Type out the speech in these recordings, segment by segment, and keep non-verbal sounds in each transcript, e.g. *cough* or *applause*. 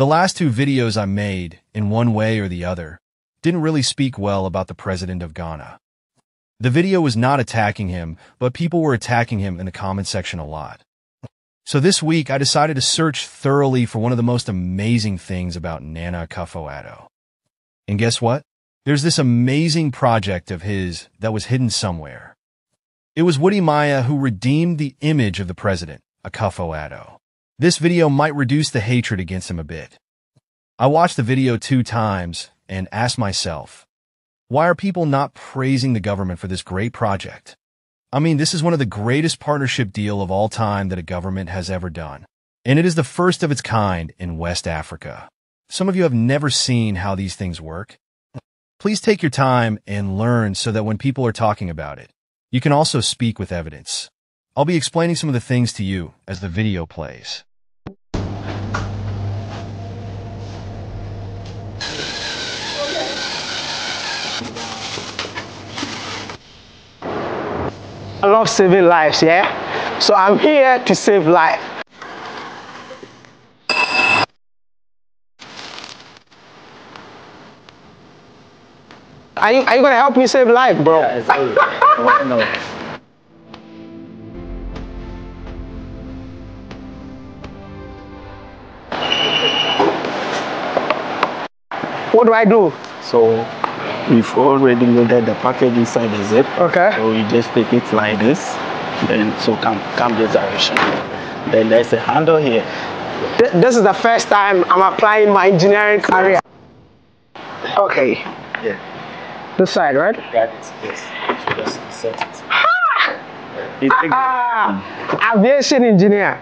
The last two videos I made, in one way or the other, didn't really speak well about the president of Ghana. The video was not attacking him, but people were attacking him in the comment section a lot. So this week, I decided to search thoroughly for one of the most amazing things about Nana Akufo-Addo. And guess what? There's this amazing project of his that was hidden somewhere. It was Wode Maya who redeemed the image of the president, Akufo-Addo. This video might reduce the hatred against him a bit. I watched the video two times and asked myself, why are people not praising the government for this great project? I mean, this is one of the greatest partnership deal of all time that a government has ever done. And it is the first of its kind in West Africa. Some of you have never seen how these things work. Please take your time and learn so that when people are talking about it, you can also speak with evidence. I'll be explaining some of the things to you as the video plays. I love saving lives, yeah? So I'm here to save life. Are you, are you gonna help me save life, bro? Yeah, exactly. What do I do? So we've already loaded the package inside the zip. Okay. So you just take it like this. Then so come come this direction. Then there's a handle here. Th- This is the first time I'm applying my engineering career. Okay, Yeah. this side, right? Got it. Yes. So just set it. It Ah, aviation engineer.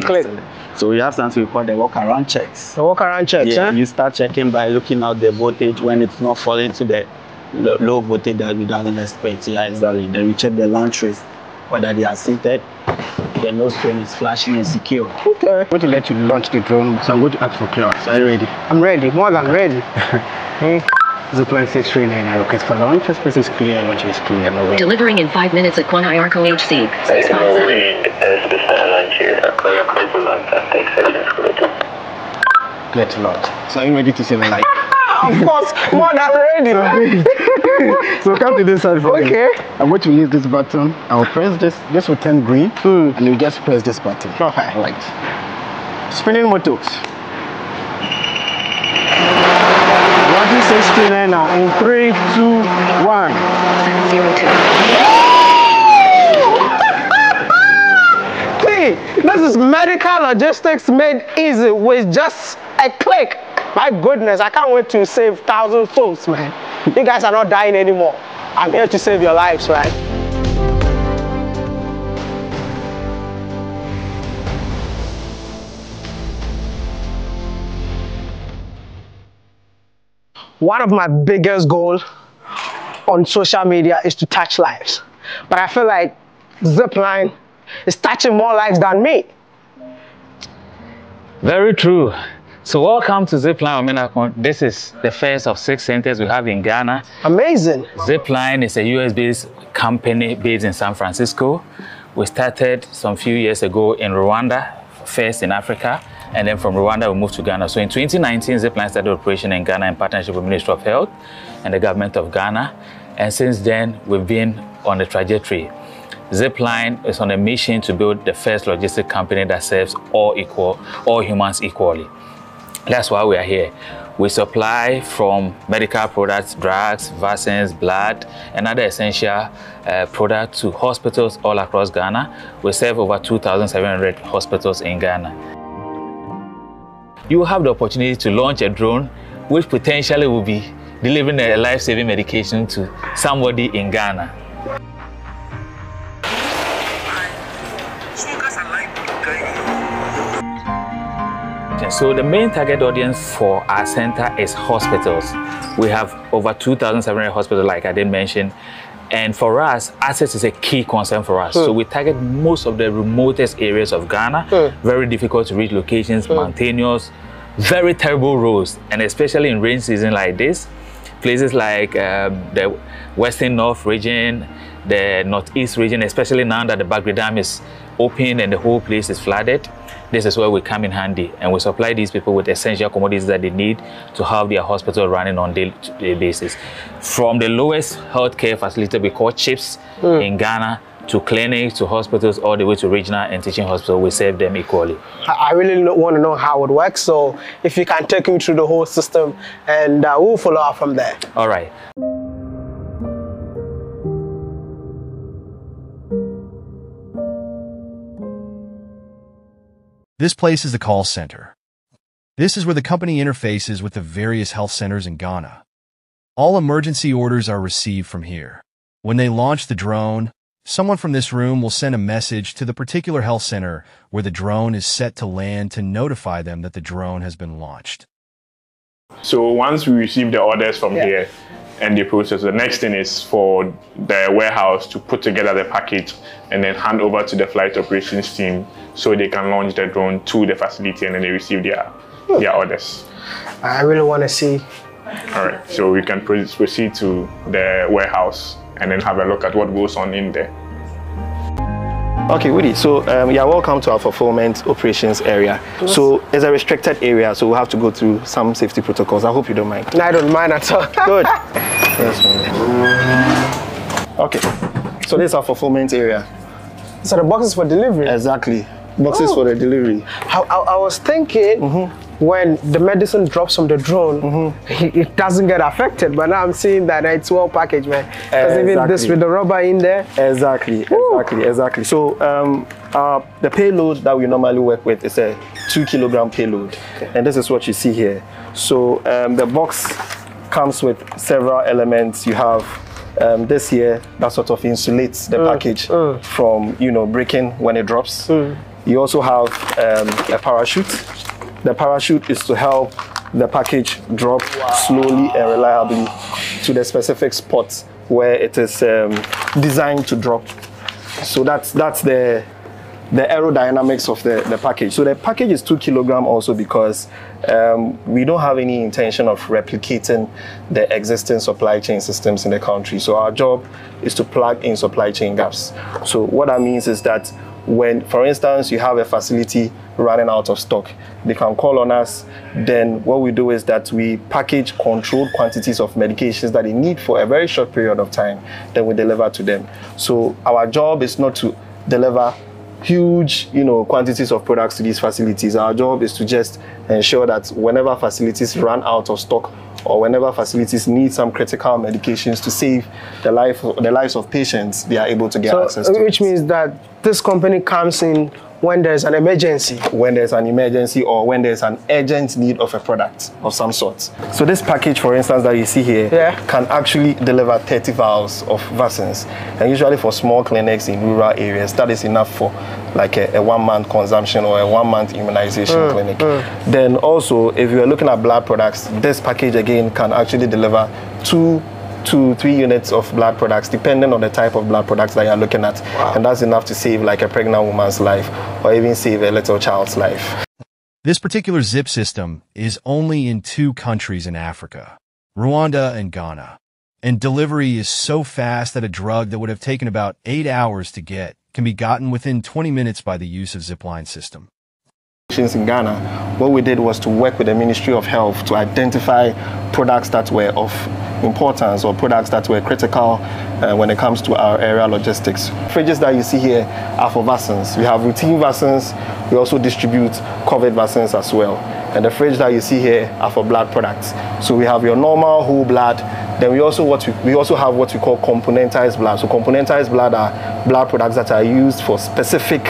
Click. So we have something we call the walk around checks. The walk around checks, Yeah, huh? you start checking by looking at the voltage when it's not falling to the lo- low voltage that we doesn't expect. Yeah, exactly. Then we check the launch trace, whether they are seated, the nose cone is flashing and secure. Okay. I'm going to let you launch the drone, so I'm going to ask for clearance. Are you ready? I'm ready, more than ready. *laughs* Hmm. Zipline 639 rockets for launch. First place is clear, launch is clear. No way. Delivering in five minutes at Quan Iarco HC. Clear to launch. So are you ready to save the light? *laughs* Of course, more than ready. *laughs* so come to this side for me. Okay. I'm going to use this button. I'll press this. This will turn green. Hmm. And you just press this button. Okay. Right. Spinning motors. Launching 69 now. In three, two, one. *laughs* See, this is medical logistics made easy with just a click. My goodness, I can't wait to save thousand folks, man. You guys are not dying anymore. I'm here to save your lives, right? One of my biggest goals on social media is to touch lives. But I feel like Zipline is touching more lives than me. Very true. So welcome to Zipline Omenako. This is the first of six centers we have in Ghana. Amazing. Zipline is a US-based company based in San Francisco. We started some few years ago in Rwanda, first in Africa, and then from Rwanda we moved to Ghana. So in 2019, Zipline started operation in Ghana in partnership with Ministry of Health and the government of Ghana. And since then, we've been on the trajectory. Zipline is on a mission to build the first logistic company that serves all equal, all humans equally. That's why we are here. We supply from medical products, drugs, vaccines, blood, and other essential uh, products to hospitals all across Ghana. We serve over 2,700 hospitals in Ghana. You will have the opportunity to launch a drone which potentially will be delivering a life-saving medication to somebody in Ghana. So the main target audience for our center is hospitals. We have over 2,700 hospitals, like I did mention. And for us, access is a key concern for us. So hmm. we target most of the remotest areas of Ghana, hmm. very difficult to reach locations, hmm. mountainous, very terrible roads, and especially in rain season like this, places like um, the Western North region, the Northeast region, especially now that the Bagre Dam is open and the whole place is flooded, this is where we come in handy and we supply these people with essential commodities that they need to have their hospital running on daily basis. From the lowest healthcare facility we call CHPS mm. in Ghana to clinics, to hospitals, all the way to regional and teaching hospitals, we serve them equally. I really want to know how it works, so if you can take me through the whole system and uh, we'll follow up from there. All right. This place is the call center. This is where the company interfaces with the various health centers in Ghana. All emergency orders are received from here. When they launch the drone, someone from this room will send a message to the particular health center where the drone is set to land to notify them that the drone has been launched. So once we receive the orders from yeah. here, and the process. The next thing is for the warehouse to put together the package and then hand over to the flight operations team so they can launch the drone to the facility and then they receive their, hmm. their orders. I really want to see. All right, so we can proceed to the warehouse and then have a look at what goes on in there. Okay, Wode, so um, are welcome to our fulfillment operations area. Yes. So it's a restricted area, so we'll have to go through some safety protocols. I hope you don't mind. No, I don't mind at all. *laughs* Good. yes, okay, so this is our fulfillment area. So the boxes for delivery? Exactly. Boxes oh. for the delivery. I, I, I was thinking, mm -hmm when the medicine drops from the drone, mm-hmm. it doesn't get affected. But now I'm seeing that it's well packaged, man. Because exactly. even this with the rubber in there. Exactly, Woo. exactly, exactly. So um, uh, the payload that we normally work with is a two kilogram payload, okay. and this is what you see here. So um, the box comes with several elements. You have um, this here that sort of insulates the mm. package mm. from you know breaking when it drops. Mm. You also have um, a parachute the parachute is to help the package drop wow. slowly and reliably to the specific spot where it is um, designed to drop. So that's that's the the aerodynamics of the, the package. So the package is two kilogram also because um, we don't have any intention of replicating the existing supply chain systems in the country. So our job is to plug in supply chain gaps. So what that means is that when, for instance, you have a facility running out of stock. They can call on us. Then what we do is that we package controlled quantities of medications that they need for a very short period of time. Then we deliver to them. So our job is not to deliver huge you know quantities of products to these facilities our job is to just ensure that whenever facilities run out of stock or whenever facilities need some critical medications to save the life the lives of patients they are able to get so, access to which it. means that this company comes in when there's an emergency. When there's an emergency or when there's an urgent need of a product of some sort. So this package, for instance, that you see here, yeah. can actually deliver 30 vials of vaccines. And usually for small clinics in rural areas, that is enough for like a, a one month consumption or a one month immunization mm, clinic. Mm. Then also, if you're looking at blood products, this package again can actually deliver two to three units of blood products, depending on the type of blood products that you're looking at. Wow. And that's enough to save like a pregnant woman's life or even save a little child's life. This particular zip system is only in two countries in Africa, Rwanda and Ghana. And delivery is so fast that a drug that would have taken about eight hours to get can be gotten within 20 minutes by the use of Zipline system. In Ghana, what we did was to work with the Ministry of Health to identify products that were of importance or products that were critical uh, when it comes to our aerial logistics. Fridges that you see here are for vaccines. We have routine vaccines. We also distribute COVID vaccines as well. And the fridge that you see here are for blood products. So we have your normal whole blood. Then we also what we, we also have what we call componentized blood. So componentized blood are blood products that are used for specific,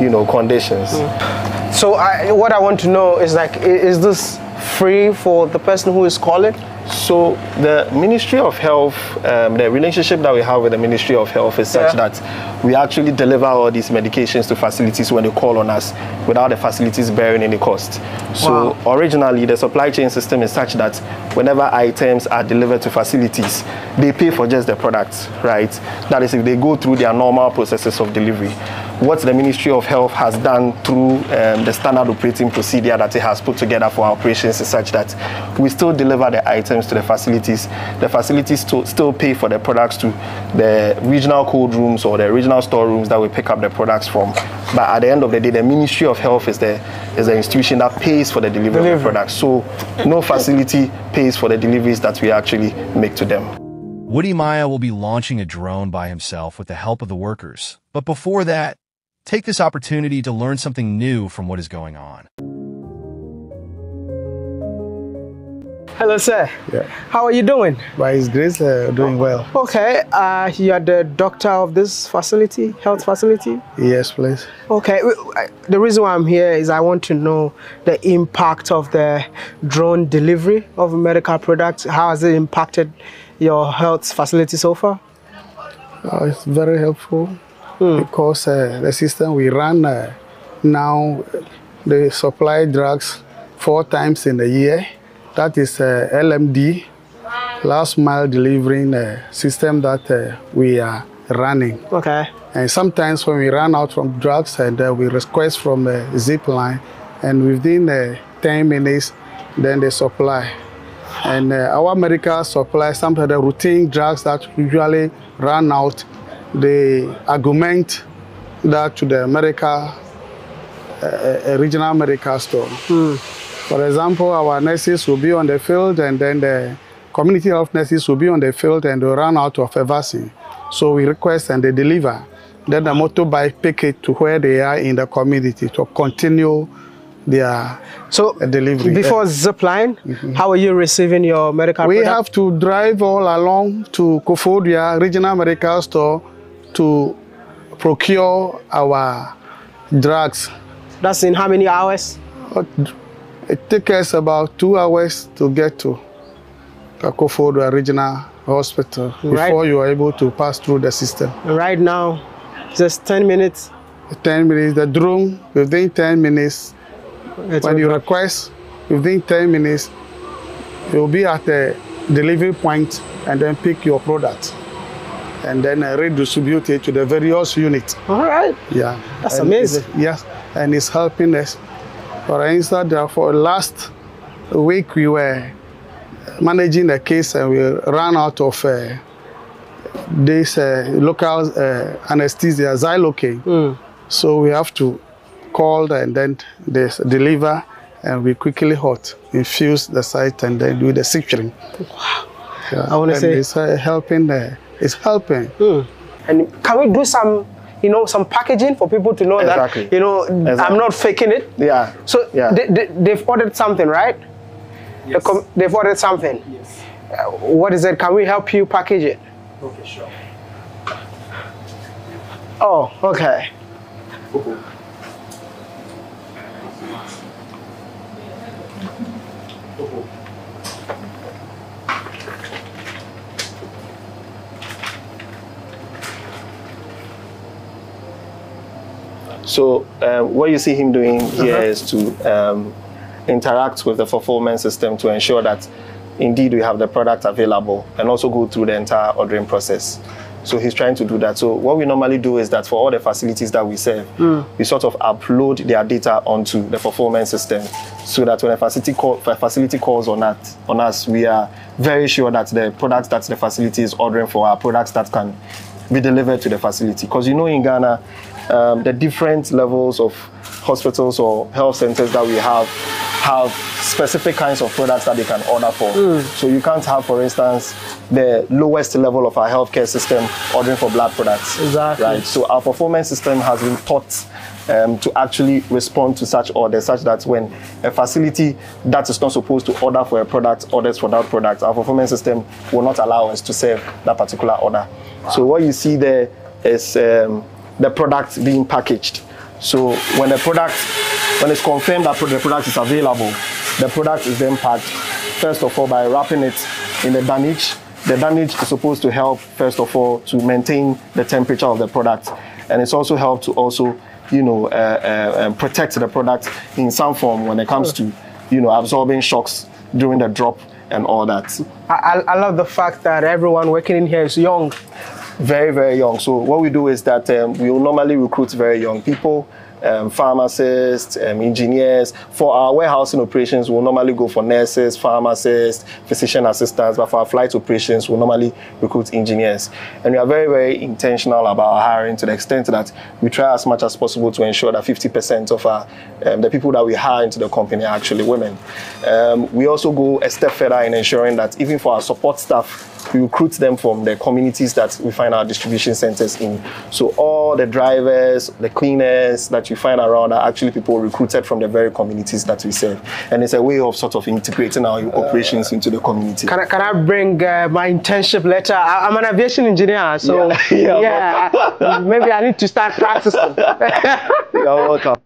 you know, conditions. Mm. So I, what I want to know is like, is this free for the person who is calling? So the Ministry of Health, um, the relationship that we have with the Ministry of Health is such yeah. that we actually deliver all these medications to facilities when they call on us without the facilities bearing any cost. So wow. originally the supply chain system is such that whenever items are delivered to facilities, they pay for just the products, right? That is if they go through their normal processes of delivery what the Ministry of Health has done through um, the standard operating procedure that it has put together for our operations is such that we still deliver the items to to the facilities. The facilities still, still pay for the products to the regional cold rooms or the regional storerooms that we pick up the products from. But at the end of the day, the Ministry of Health is the is the institution that pays for the delivery, of the products. So no facility pays for the deliveries that we actually make to them. Wode Maya will be launching a drone by himself with the help of the workers. But before that, take this opportunity to learn something new from what is going on. Hello, sir. Yeah. How are you doing? By His grace, uh, doing well. Okay, uh, you are the doctor of this facility, health facility? Yes, please. Okay, the reason why I'm here is I want to know the impact of the drone delivery of medical products. How has it impacted your health facility so far? Uh, it's very helpful because uh, the system we run uh, now, they supply drugs four times in a year. That is uh, LMD, last mile delivering uh, system that uh, we are running. Okay. And sometimes when we run out from drugs and uh, we request from a Zipline, and within uh, 10 minutes, then they supply. And uh, our medical supply, some of the routine drugs that usually run out, they augment that to the medical, uh, uh, regional medical store. For example, our nurses will be on the field and then the community health nurses will be on the field and they run out of a vaccine. So we request and they deliver. Then the motorbike pick it to where they are in the community to continue their So uh, delivery. before Zipline, how are you receiving your medical we product? have to drive all along to Koforidua Regional Medical Store to procure our drugs. That's in how many hours? But It takes us about two hours to get to Koforidua Regional Hospital Right. before you are able to pass through the system. Right now, just 10 minutes. 10 minutes, the drone within 10 minutes, It's when you request within 10 minutes, you'll be at the delivery point and then pick your product and then uh, redistribute it to the various units. All right. Yeah. That's And amazing. Yes, and it's helping us. For instance, for last week we were managing the case and we ran out of uh, this uh, local uh, anesthesia, xylocaine. So we have to call and then they deliver and we quickly hot infuse the site and then do the suturing. Wow. I wanna say- it's uh, helping. Uh, it's helping. And can we do some, you know, some packaging for people to know Exactly. that, you know, I'm not faking it? Yeah. So yeah. they, they, they've ordered something, right? The com- they've ordered something. Yes. Uh, what is it? Can we help you package it? Okay, sure. Oh, okay. So uh, what you see him doing here is to um, interact with the fulfillment system to ensure that indeed we have the product available and also go through the entire ordering process. So he's trying to do that. So what we normally do is that for all the facilities that we serve, we sort of upload their data onto the fulfillment system so that when a facility, call, a facility calls on, that, on us, we are very sure that the products that the facility is ordering for are products that can be delivered to the facility. Because you know in Ghana, um, the different levels of hospitals or health centers that we have have specific kinds of products that they can order for. So you can't have, for instance, the lowest level of our healthcare system ordering for blood products. Exactly. Right. So our performance system has been taught um, to actually respond to such orders, such that when a facility that is not supposed to order for a product orders for that product, our fulfillment system will not allow us to serve that particular order. So what you see there is um, the product being packaged. So when the product, when it's confirmed that the product is available, the product is then packed. First of all, by wrapping it in the damage. The damage is supposed to help, first of all, to maintain the temperature of the product, and it's also helped to also, you know, uh, uh, uh, protect the product in some form when it comes to, you know, absorbing shocks during the drop and all that. I, I, I love the fact that everyone working in here is young. very very young so what we do is that um, we will normally recruit very young people um, pharmacists, um, engineers. For our warehousing operations, we'll normally go for nurses, pharmacists, physician assistants, but for our flight operations, we'll normally recruit engineers. And we are very, very intentional about our hiring to the extent that we try as much as possible to ensure that 50% of our, um, the people that we hire into the company are actually women. Um, we also go a step further in ensuring that even for our support staff, we recruit them from the communities that we find our distribution centers in. So all the drivers, the cleaners that you find around are actually people recruited from the very communities that we serve. And it's a way of sort of integrating our operations into the community. Can I, can I bring uh, my internship letter? I, am an aviation engineer, so Yeah, *laughs* yeah, yeah, I- maybe I need to start practicing. *laughs* You're welcome.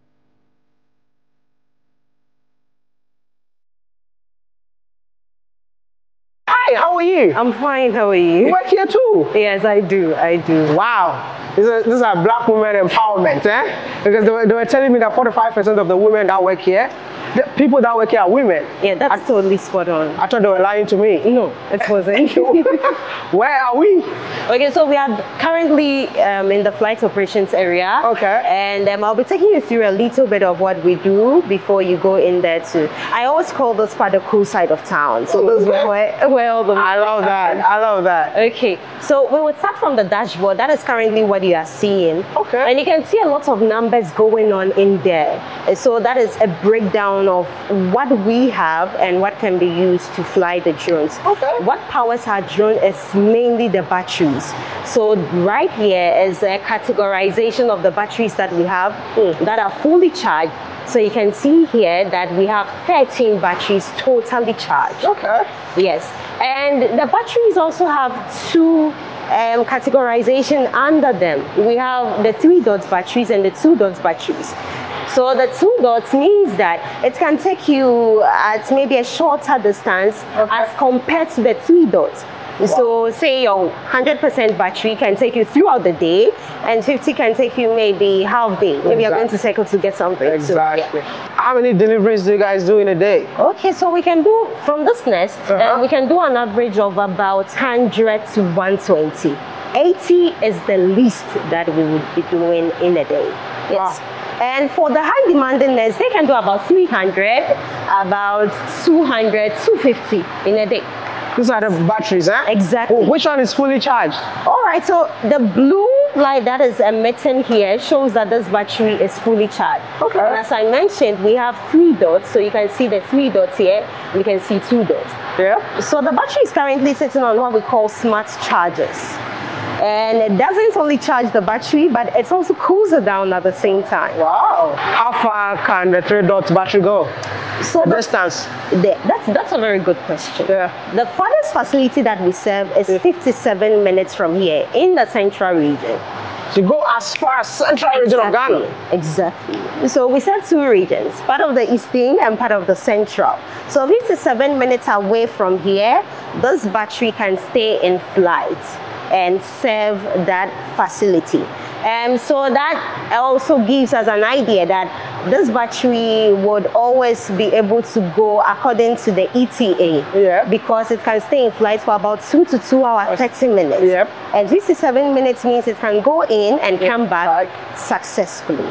You? I'm fine. How are You you? work here too? Yes, I do. I do. Wow, this is, this is a black women empowerment, eh? Because they were, they were telling me that 45% of the women that work here, the people that work here are women. Yeah, that's totally spot on. I thought they were lying to me. No, it wasn't. *laughs* Where are we? okay, so we are currently um, in the flight operations area. Okay. And um, I'll be taking you through a little bit of what we do before you go in there too. I always call this part the cool side of town. So this *laughs* is where, where all the I love that. I love that. Okay, so we would start from the dashboard. That is currently what you are seeing. Okay. And you can see a lot of numbers going on in there. So that is a breakdown of what we have and what can be used to fly the drones. Okay. What powers our drone is mainly the batteries. So right here is a categorization of the batteries that we have that are fully charged. So you can see here that we have 13 batteries totally charged. Okay. Yes, and the batteries also have two um, categorization under them. We have the three dots batteries and the two dots batteries. So the two dots means that it can take you at maybe a shorter distance as compared to the three dots. So say your 100% battery can take you throughout the day and 50 can take you maybe half day. Maybe you're going to cycle to get something. So, yeah. Exactly. How many deliveries do you guys do in a day? Okay, so we can do from this nest, uh, Uh-huh. we can do an average of about 100 to 120. 80 is the least that we would be doing in a day. Yes. And for the high demanding nest, they can do about 300, about 200, 250 in a day. These are the batteries, eh? Exactly. Oh, which one is fully charged? All right, so the blue light that is emitting here shows that this battery is fully charged. Okay. And as I mentioned, we have three dots, so you can see the three dots here, you can see two dots. Yeah. So the battery is currently sitting on what we call smart chargers. And it doesn't only charge the battery, but it also cools it down at the same time. Wow. How far can the three dots battery go? So The distance. the- that's, that's a very good question. Yeah. The farthest facility that we serve is 57 minutes from here in the central region. To go as far as central region of Ghana. Exactly. So we serve two regions, part of the eastern and part of the central. So 57 minutes away from here, this battery can stay in flight and serve that facility. And so that also gives us an idea that this battery would always be able to go according to the ETA Yeah. because it can stay in flight for about two to two hours, 30 minutes. Yep. And 57 minutes means it can go in and come back successfully.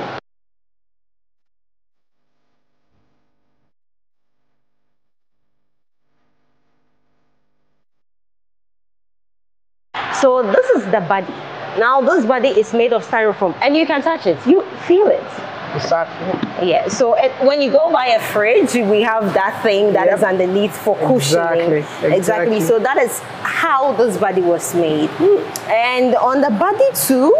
The body. Now this body is made of styrofoam and you can touch it. You feel it. Exactly. Yeah, so it, when you go by a fridge, we have that thing that is Yep. underneath for cushioning. Exactly, exactly. So that is how this body was made. And on the body too,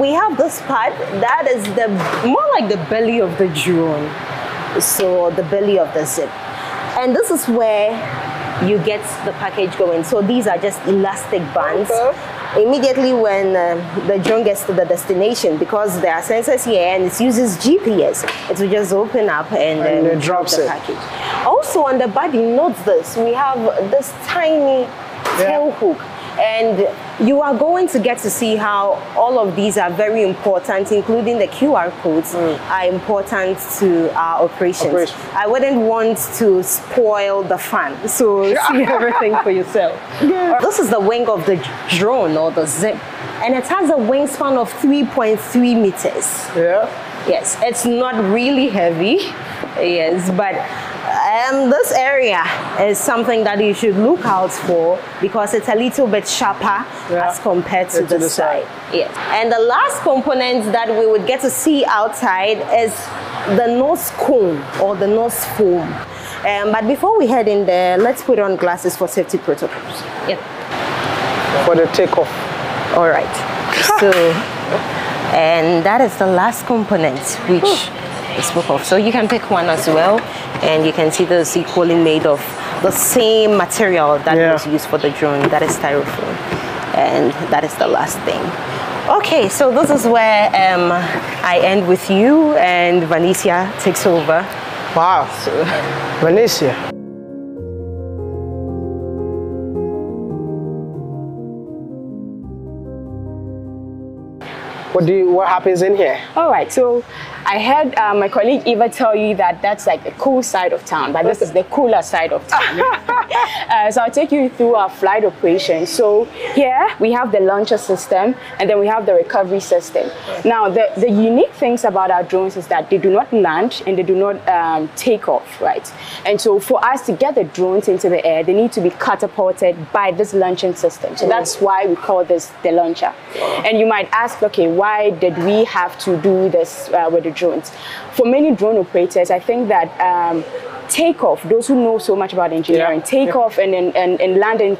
we have this part that is the more like the belly of the drone. So the belly of the zip. And this is where you get the package going. So these are just elastic bands. Okay. Immediately when um, the drone gets to the destination, because there are sensors here and it uses GPS, it will just open up and, And um, it drops the it. package. Also on the body, note this, we have this tiny tail hook. And you are going to get to see how all of these are very important, including the QR codes mm. are important to our operations. Operation. I wouldn't want to spoil the fun, so *laughs* see everything for yourself. *laughs* This is the wing of the drone or the zip, and it has a wingspan of 3.3 meters. Yeah. Yes, it's not really heavy. Yes, but um, this area is something that you should look out for because it's a little bit sharper Yeah. as compared to To the, the side. side. Yes. And the last component that we would get to see outside is the nose cone or the nose foam. Um, but before we head in there, let's put on glasses for safety protocols. Yep. For the takeoff. All right. *laughs* So, and that is the last component which we spoke of. So you can pick one as well, and you can see this equally made of the same material that Yeah. was used for the drone. That is styrofoam, and that is the last thing. Okay, so this is where um, I end with you, and Vanicia takes over. Wow. Valencia. What do you, what happens in here? All right, so I heard uh, my colleague Eva tell you that that's like the cool side of town, but this is the cooler side of town. *laughs* uh, so I'll take you through our flight operation. So here we have the launcher system and then we have the recovery system. Now, the, the unique things about our drones is that they do not land and they do not um, take off, right? And so for us to get the drones into the air, they need to be catapulted by this launching system. So that's why we call this the launcher. And you might ask, okay, why did we have to do this uh, with the drones? For many drone operators, I think that um, takeoff, those who know so much about engineering, Yeah, takeoff and, and, and, and landing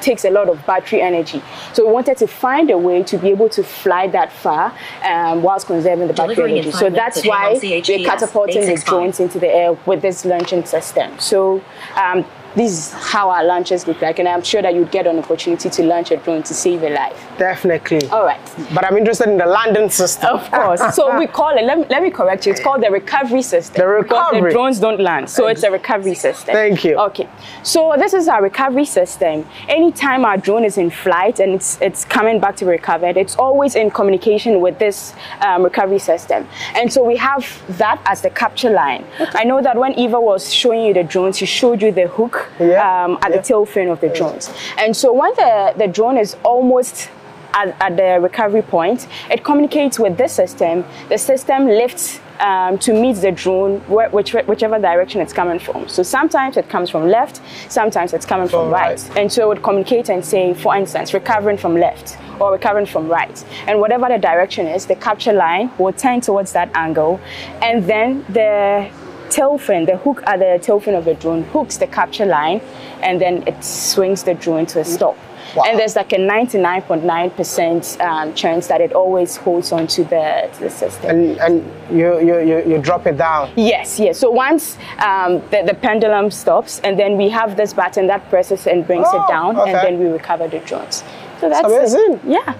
takes a lot of battery energy. So we wanted to find a way to be able to fly that far um, whilst conserving the battery Delivering in energy. So that's why we're catapulting the drones into the air with this launching system. So um, this is how our launches look like, and I'm sure that you'd get an opportunity to launch a drone to save a life. Definitely. All right. But I'm interested in the landing system. Of course. So we *laughs* call it, let me, let me correct you, it's called the recovery system. The Because recovery. the drones don't land. So it's a recovery system. Thank you. Okay. So this is our recovery system. Anytime our drone is in flight and it's, it's coming back to be recovered, it's always in communication with this um, recovery system. And so we have that as the capture line. I know that when Eva was showing you the drones, she showed you the hook Yeah. um, at the tail fin of the drones. And so when the, the drone is almost at, at the recovery point, it communicates with this system. The system lifts um, to meet the drone where, which, whichever direction it's coming from. So sometimes it comes from left, sometimes it's coming from From right. right. And so it would communicate and say, for instance, recovering from left or recovering from right. And whatever the direction is, the capture line will turn towards that angle. And then the tail fin, the hook at the tail fin of the drone hooks the capture line and then it swings the drone to a stop. Wow. And there's like a 99.9% um, chance that it always holds on to the, to the system. And, and you, you, you, you drop it down. Yes, yes. So once um, the, the pendulum stops, and then we have this button that presses and brings Oh, it down, okay. and then we recover the drones. So that's amazing. It. Yeah.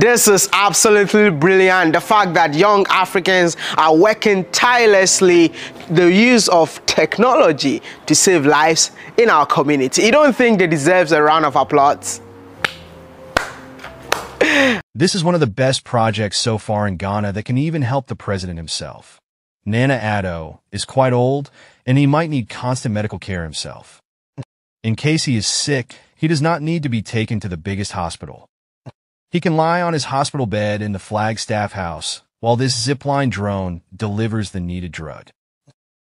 This is absolutely brilliant. The fact that young Africans are working tirelessly the use of technology to save lives in our community. You don't think they deserve a round of applause? *laughs* This is one of the best projects so far in Ghana that can even help the president himself. Nana Addo is quite old and he might need constant medical care himself. In case he is sick, he does not need to be taken to the biggest hospital. He can lie on his hospital bed in the Flagstaff house while this zipline drone delivers the needed drug.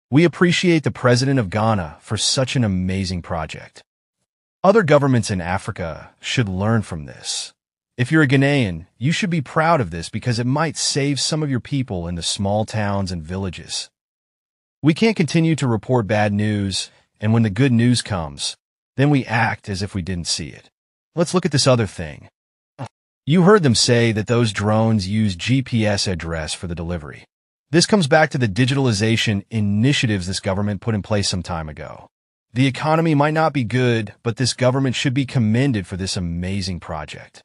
We appreciate the president of Ghana for such an amazing project. Other governments in Africa should learn from this. If you're a Ghanaian, you should be proud of this because it might save some of your people in the small towns and villages. We can't continue to report bad news, and when the good news comes, then we act as if we didn't see it. Let's look at this other thing. You heard them say that those drones use GPS address for the delivery. This comes back to the digitalization initiatives this government put in place some time ago. The economy might not be good, but this government should be commended for this amazing project.